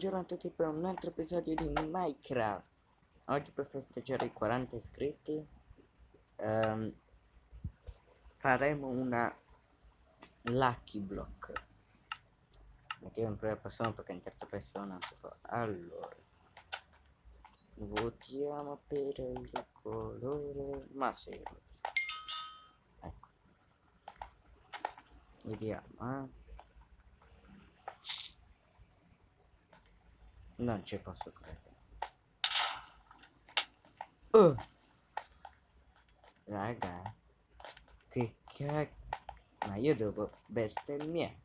Buongiorno a tutti per un altro episodio di Minecraft. Oggi per festeggiare i 40 iscritti ehm, faremo una Lucky Block. Mettiamo in prima persona perché in terza persona si può. Allora, votiamo per il colore ma sì. Ecco. Vediamo, eh. Non ci posso credere. Oh. Raga. Che cacchio. Ma io devo bestemmiare.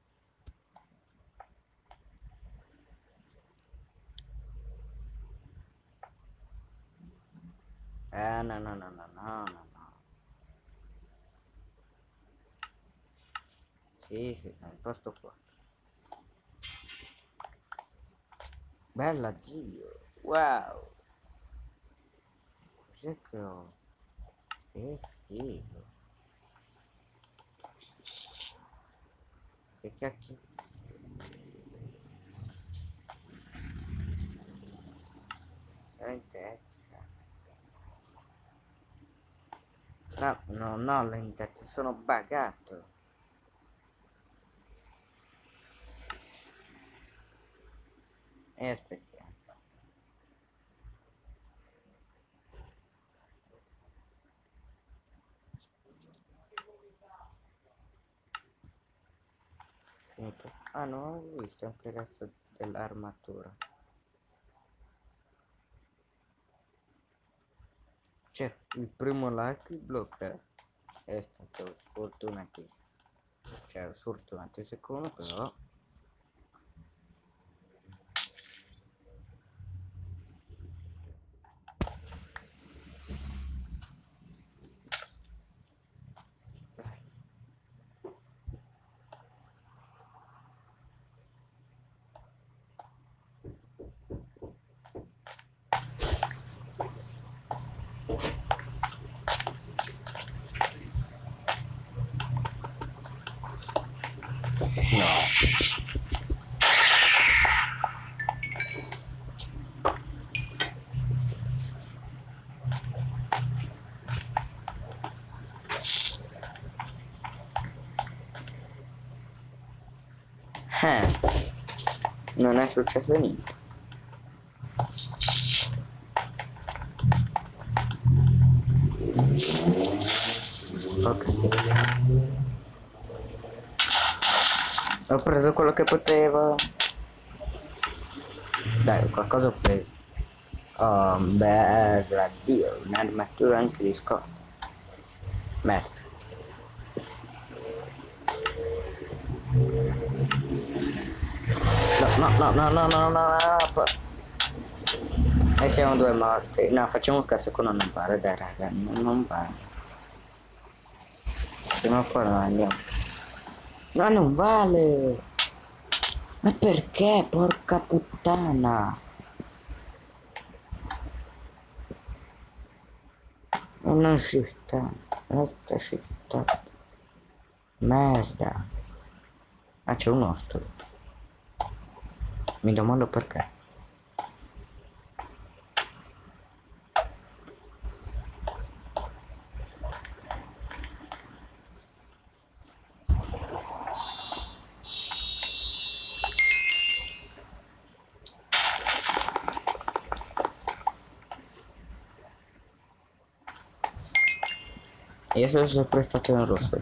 Eh no no no no no no no. Sì sì, è il posto qua. Bella zio. Wow. Cos'è che ho? Figo. Che cacchio. Lentezza. No, no, no, lentezza, sono buggato. E aspettiamo. Finito. Ah no, ho visto anche il resto dell'armatura. Cioè, il primo lucky block è stato sfortunatissimo. Cioè, sfortunato il secondo però No. Eh, non è successo niente. Preso quello che potevo. Dai, qualcosa ho preso. Oh, bella zio, un'armatura anche di scorta. Merda. No, no, no, no, no, no, no, no. E siamo due morti. No, facciamo il caso quello non vale, dai raga, non, vale. Prima o poi andiamo. No, non vale! Ma perché, porca puttana? Una città, questa città. Merda. Ah, c'è un ostolo. Mi domando perché. Io sono sempre stato in rosso.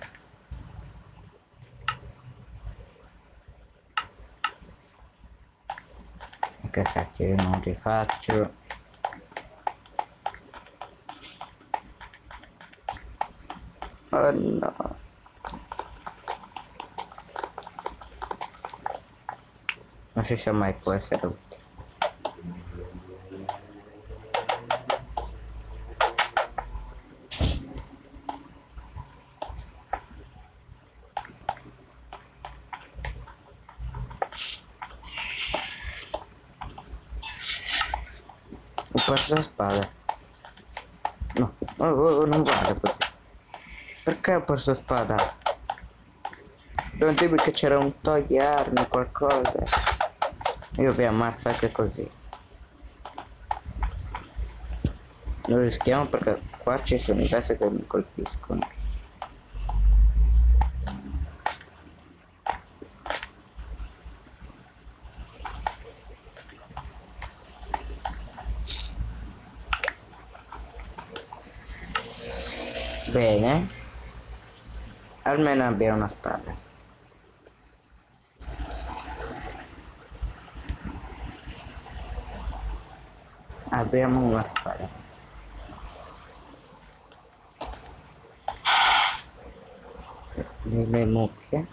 Cacchio io non rifaccio. Oh no. Non si sa mai può essere Ho perso la spada. No, oh, oh, non vale così. Perché ho perso la spada? Devo dirmi che c'era un togli armi qualcosa. Io vi ammazzo anche così. Non rischiamo perché qua ci sono i pezzi che mi colpiscono. Bene. Almeno abbiamo una spada. Abbiamo una spada. Delle mucche.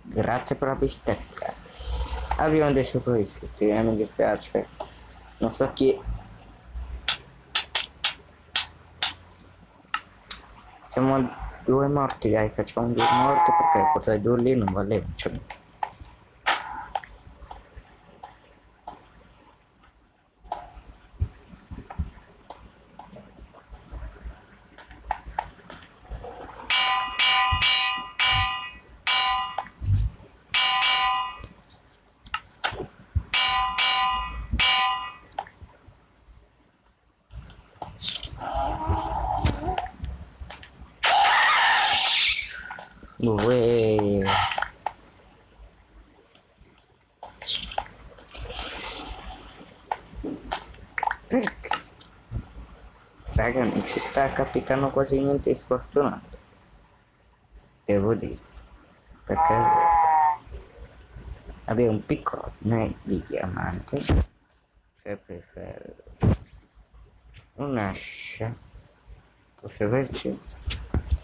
Grazie per la bistecca. Abbiamo dei sopravvissuti, eh, mi dispiace. Non so chi Siamo due morti, dai, facciamo due morti perché quelle due lì non valevano. Cioè. Perché? Raga, non ci sta capitando quasi niente di sfortunato. Devo dire. Perché abbiamo un piccolo di diamante. Cioè per un'ascia. Posso averci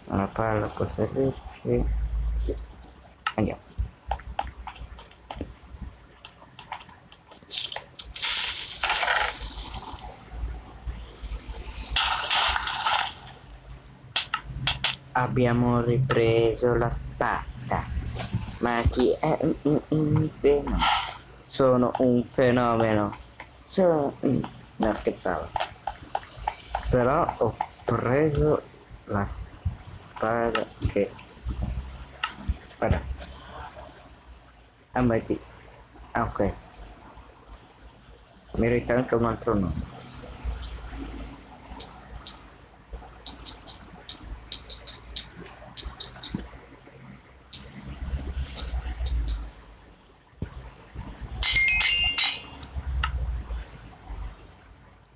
una palla, posso averci. Andiamo. Abbiamo ripreso la spada. Ma chi è un, un fenomeno? Sono un fenomeno. Sono... No, scherzavo. Però ho preso la spada che... Guarda. Ammetti. Ah, ok. Merita anche un altro nome.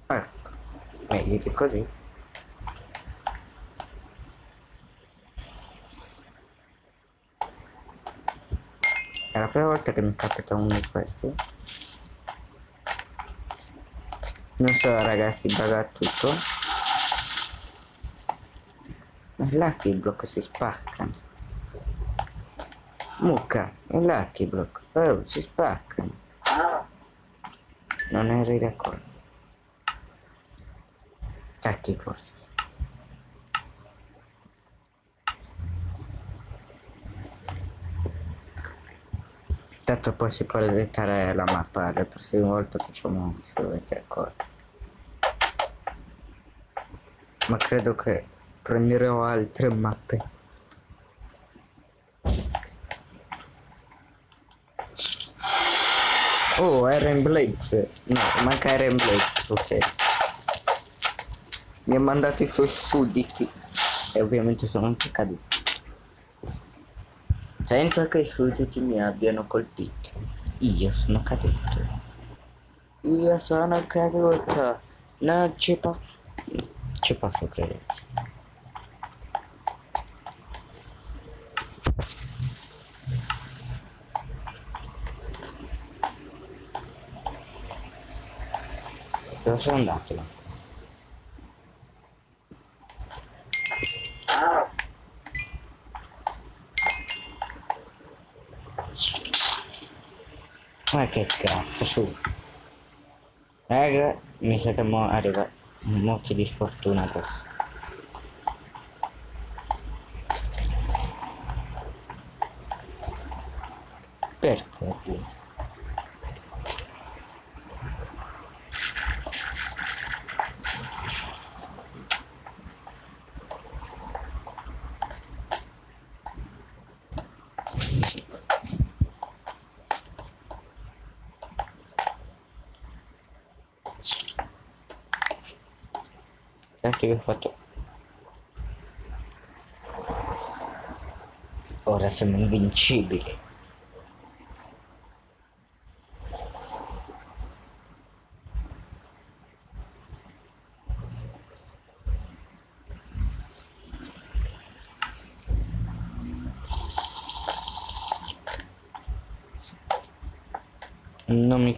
Ecco, meglio di così. È la prima volta che mi capita uno di questi. Non so ragazzi, baga tutto. Ma il lucky block si spacca. Mucca, il lucky block. Oh, si spacca. Non eri d'accordo. Tattico. Tanto poi si può editare la mappa, la prossima volta facciamo se dovete accordi. Ma credo che prenderò altre mappe. Oh, Eren Blades. No, manca Eren Blades, ok. Mi ha mandato i suoi sudditi e ovviamente sono anche caduti. Senza che i sudditi mi abbiano colpito. Io sono caduto. Io sono caduto. Non ci posso... Ci posso credere. Dove sono andato? Ma che cazzo su Raga mi sa che mo arriva un mucchio di sfortuna adesso Perché? Tanto che ho fatto. Ora siamo invincibili.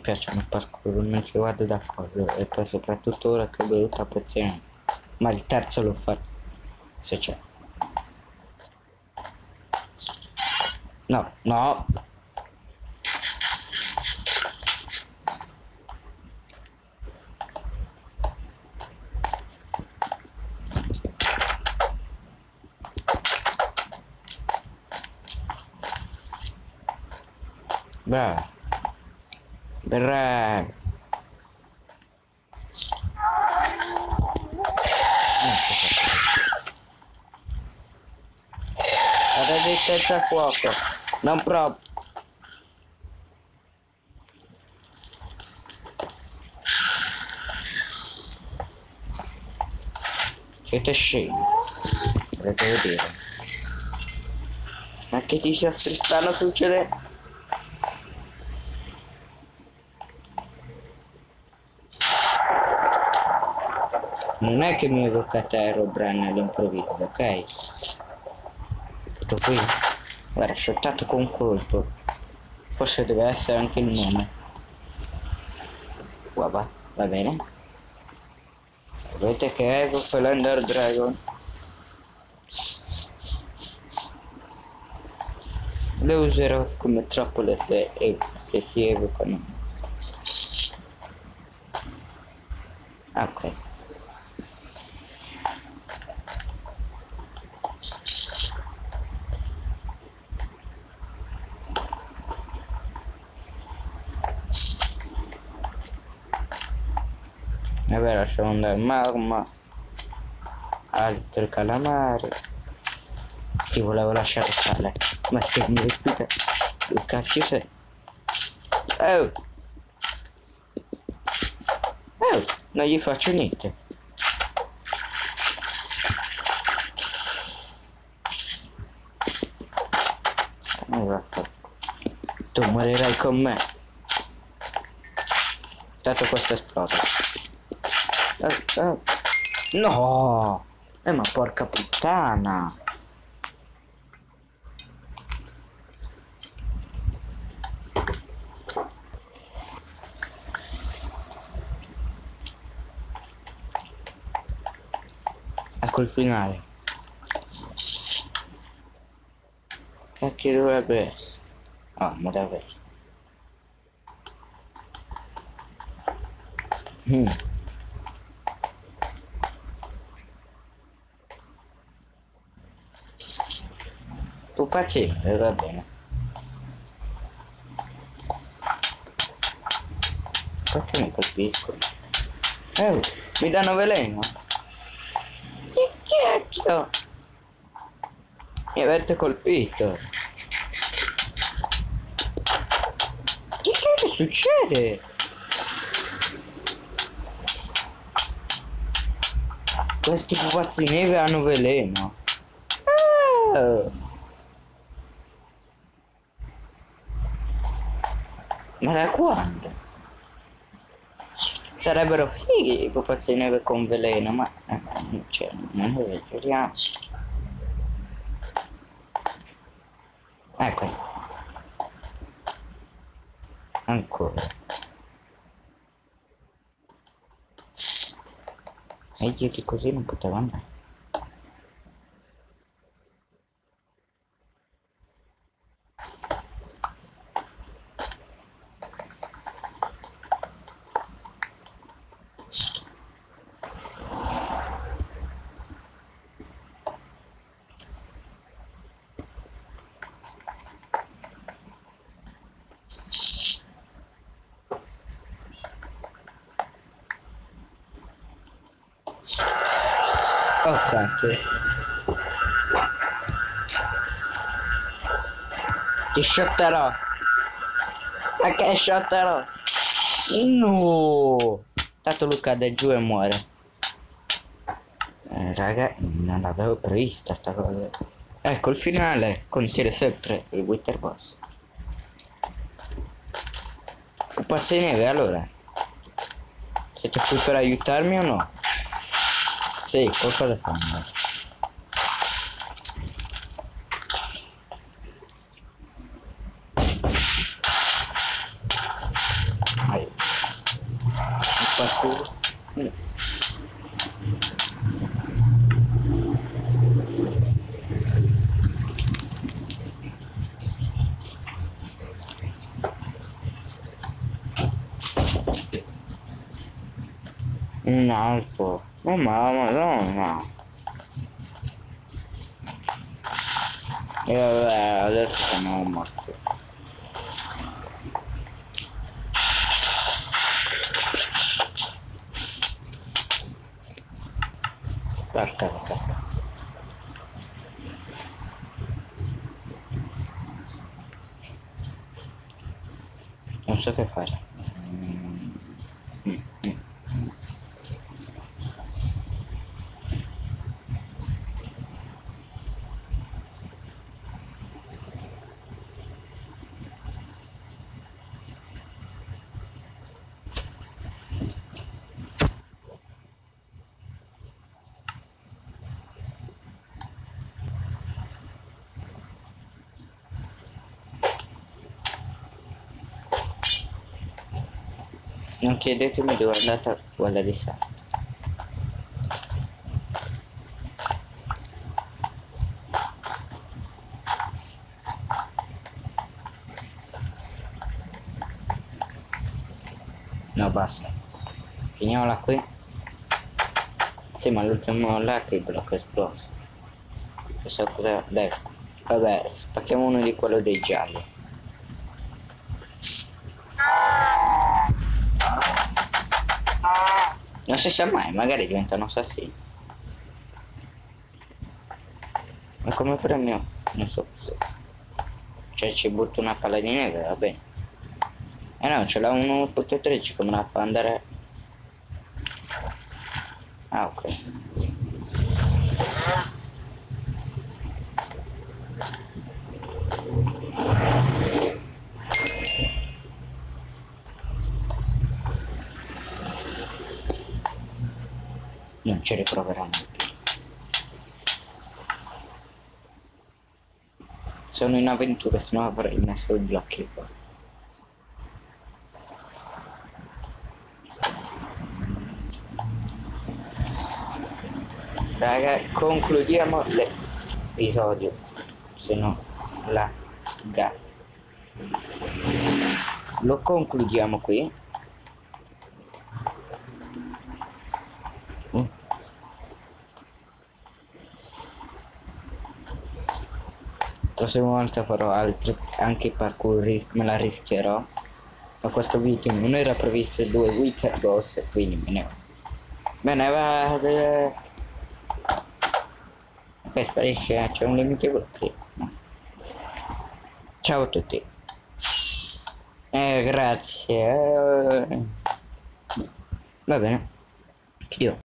Piacciono parkour, non ci vado d'accordo e poi soprattutto ora che ho bevuto a pozione. Ma il terzo lo fa se c'è. No, no. Bravo. La resistenza a fuoco. Non proprio. Siete scemi. Volete vedere. Ma che disastri stanno succedendo? Non è che mi evoca te Herobrine all'improvviso, ok? Tutto qui. Guarda, shottato con colpo. Forse deve essere anche il nome. Guarda, va bene. Vedete che evoco l'Ender Dragon. Le userò come trappole se, se si evocano. Ok. Vabbè lasciamo andare. Magma Altri calamari Ti volevo lasciare stare Ma che mi respira Che cacchio sei Oh! Oh Non gli faccio niente. Oh, Tu morirai con me. Tanto questo esplode. No! Eh ma porca puttana! Ecco il finale. Cacchio dovrebbe essere? Ah, ma davvero. Mm. Tu paziente, va bene. Perché mi colpiscono? Eh, mi danno veleno? Che cacchio? Mi avete colpito. Che cacchio succede? Questi pupazzi neve hanno veleno. Oh. Ma da quando? Sarebbero fighi i pupazzi di neve con veleno, ma eh, cioè, non lo vediamo. Ecco. Ancora. E io di così non potevo andare. Cacchio. Ti shotterò. Che shotterò? No. Tanto lui cade giù e muore. Eh, raga, non l'avevo prevista sta cosa. Ecco, il finale contiene sempre il Wither Boss. Pupazzi di neve, allora. Siete qui per aiutarmi o no? Sì, qualcosa fanno. parkour. Un altro. Oh madonna. E vabbè, adesso siamo morti. Aspetta, aspetta. Non so che fare. Non chiedetemi dove è andata quella di Santa. No, basta. Finiamola qui. Sì, ma l'ultimo là che il blocco è esploso. Chissà cosa... Dai. Vabbè, spacchiamo uno di quello dei gialli. Non si sa mai, magari diventano assassini. Ma come premio? Non so. Cioè ci butto una palla di neve, va bene. Eh no, ce l'ha 1.13, come la fa andare? Ah, ok. Non ce le proveranno più. Sono in avventura, se no avrei messo il blocchi qua. Raga, concludiamo l'episodio, se no la ga. Lo concludiamo qui. Prossima volta farò altri anche parkour me la rischierò. Ma questo video non era previsto due Wither boss quindi me ne va. Bene va ok sparisce c'è un limite blocchi ciao a tutti. Eh grazie. Va bene. Chiudo